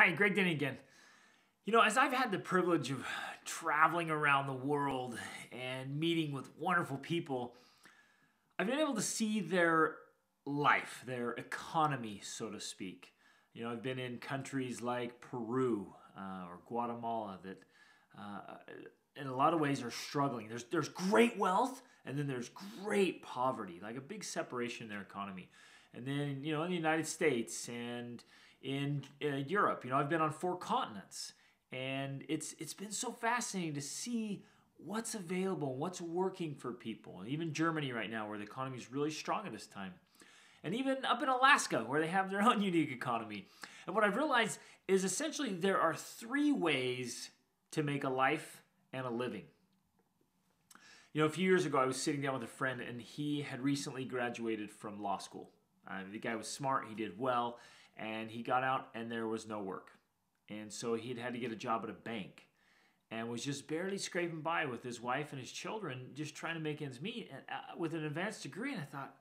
Hi, Greg Denning again. You know, as I've had the privilege of traveling around the world and meeting with wonderful people, I've been able to see their life, their economy, so to speak. You know, I've been in countries like Peru uh, or Guatemala that, uh, in a lot of ways, are struggling. There's there's great wealth, and then there's great poverty, like a big separation in their economy. And then you know, in the United States and in uh, Europe, you know, I've been on four continents, and it's it's been so fascinating to see what's available, what's working for people. Even Germany right now, where the economy is really strong at this time and even up in Alaska, where they have their own unique economy. And what I've realized is essentially there are three ways to make a life and a living. You know, a few years ago, I was sitting down with a friend, and he had recently graduated from law school. Uh, the guy was smart, he did well, and he got out, and there was no work. And so he'd had to get a job at a bank and was just barely scraping by with his wife and his children, just trying to make ends meet and, uh, with an advanced degree. And I thought,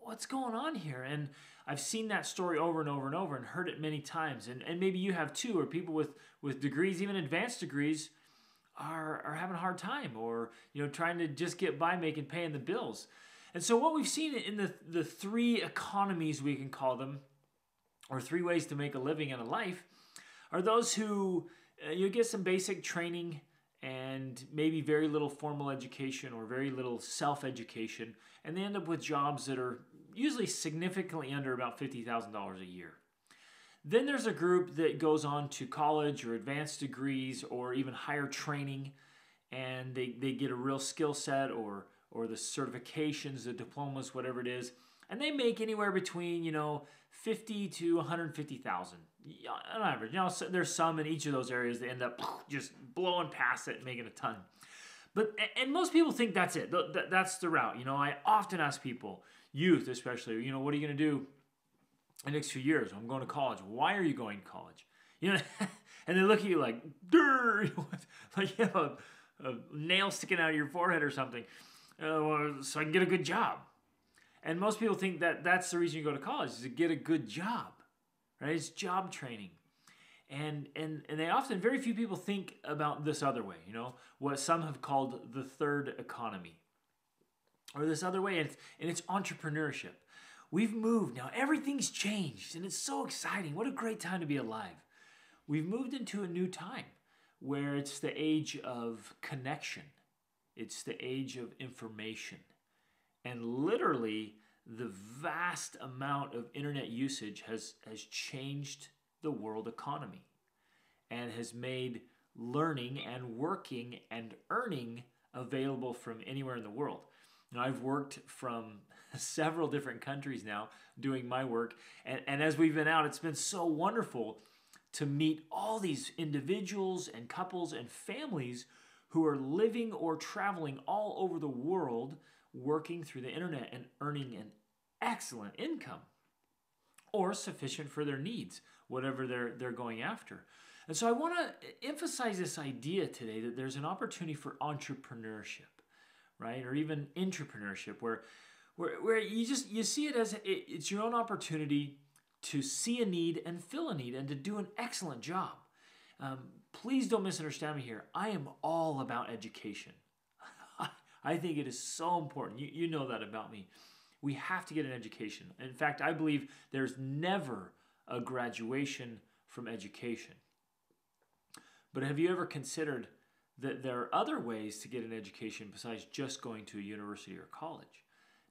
what's going on here? And I've seen that story over and over and over and heard it many times. And, and maybe you have too, or people with, with degrees, even advanced degrees, are, are having a hard time or you know trying to just get by making paying the bills. And so what we've seen in the, the three economies we can call them, or three ways to make a living and a life, are those who uh, you get some basic training and maybe very little formal education or very little self education, and they end up with jobs that are usually significantly under about $50,000 a year. Then there's a group that goes on to college or advanced degrees or even higher training, and they, they get a real skill set or, or the certifications, the diplomas, whatever it is, and they make anywhere between, you know, 50 to 150,000 on average. You know, there's some in each of those areas that end up just blowing past it making a ton. But and most people think that's it. That's the route. You know, I often ask people, youth especially, you know, what are you going to do in the next few years? I'm going to college. Why are you going to college? You know, and they look at you like, like you have a, a, nail sticking out of your forehead or something, uh, so I can get a good job. And most people think that that's the reason you go to college is to get a good job, right? It's job training. And, and, and they often, very few people think about this other way, you know, what some have called the third economy. Or this other way, and it's, and it's entrepreneurship. We've moved now, everything's changed, and it's so exciting. What a great time to be alive. We've moved into a new time where it's the age of connection, it's the age of information. And literally, the vast amount of internet usage has, has changed the world economy and has made learning and working and earning available from anywhere in the world. Now, I've worked from several different countries now doing my work, and, and as we've been out, it's been so wonderful to meet all these individuals and couples and families who are living or traveling all over the world working through the internet and earning an excellent income or sufficient for their needs, whatever they're, they're going after. And so I want to emphasize this idea today that there's an opportunity for entrepreneurship, right? Or even entrepreneurship where, where, where you just you see it as it's your own opportunity to see a need and fill a need and to do an excellent job. Um, please don't misunderstand me here. I am all about education. I think it is so important. You, you know that about me. We have to get an education. In fact, I believe there's never a graduation from education. But have you ever considered that there are other ways to get an education besides just going to a university or college?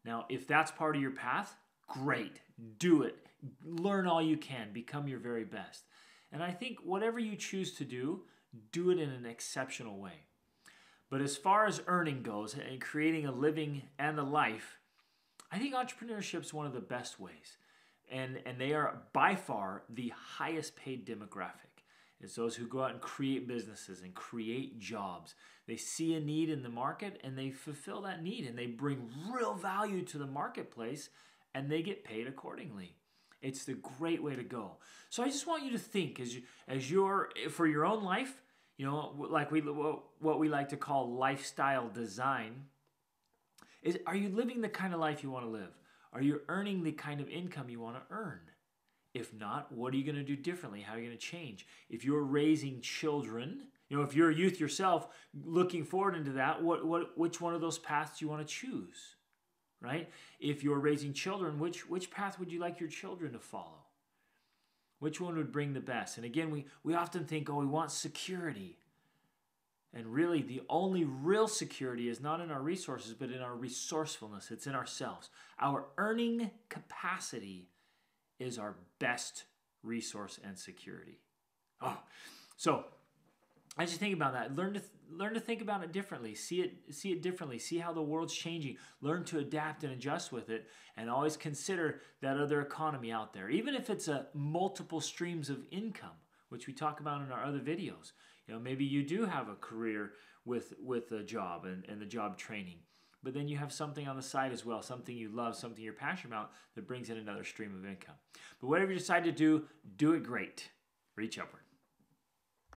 Now, if that's part of your path, great. Do it. Learn all you can. Become your very best. And I think whatever you choose to do, do it in an exceptional way. But as far as earning goes and creating a living and a life, I think entrepreneurship is one of the best ways. And, and they are by far the highest paid demographic. It's those who go out and create businesses and create jobs. They see a need in the market and they fulfill that need and they bring real value to the marketplace and they get paid accordingly. It's the great way to go. So I just want you to think as you as you're for your own life, you know, like we what we like to call lifestyle design. Is are you living the kind of life you want to live? Are you earning the kind of income you want to earn? If not, what are you going to do differently? How are you going to change? If you're raising children, you know, if you're a youth yourself, looking forward into that, what, what, which one of those paths you want to choose? Right? If you're raising children, which, which path would you like your children to follow? Which one would bring the best? And again, we, we often think, oh, we want security. And really, the only real security is not in our resources, but in our resourcefulness. It's in ourselves. Our earning capacity is our best resource and security. Oh, so as you think about that, learn to th- learn to think about it differently. See it see it differently. See how the world's changing. Learn to adapt and adjust with it, and always consider that other economy out there, even if it's a multiple streams of income, which we talk about in our other videos. You know, maybe you do have a career with with a job and, and the job training, but then you have something on the side as well, something you love, something you're passionate about that brings in another stream of income. But whatever you decide to do, do it great. Reach upward.